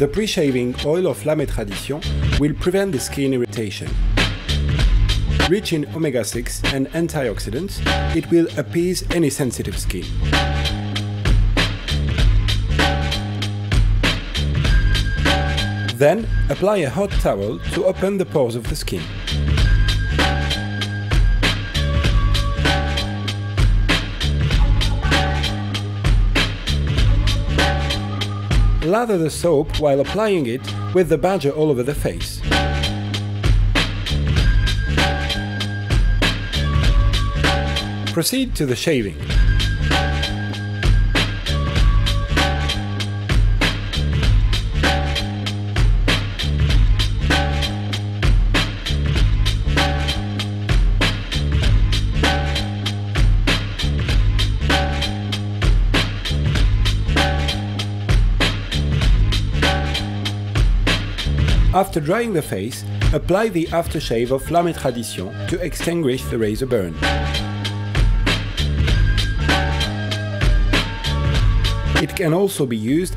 the pre-shaving oil of Lame Tradition will prevent the skin irritation. Rich in omega-6 and antioxidants, it will appease any sensitive skin. Then, apply a hot towel to open the pores of the skin. Lather the soap while applying it with the badger all over the face. Proceed to the shaving. After drying the face, apply the aftershave of Lame Tradition to extinguish the razor burn. It can also be used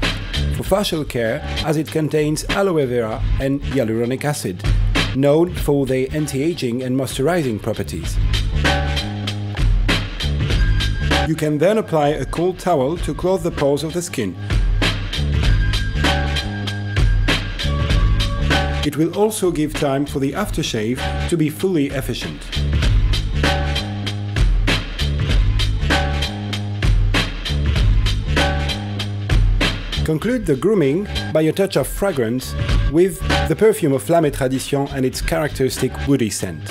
for facial care as it contains aloe vera and hyaluronic acid, known for their anti-aging and moisturizing properties. You can then apply a cold towel to clothe the pores of the skin. It will also give time for the aftershave to be fully efficient. Conclude the grooming by a touch of fragrance with the perfume of Lame Tradition and its characteristic woody scent.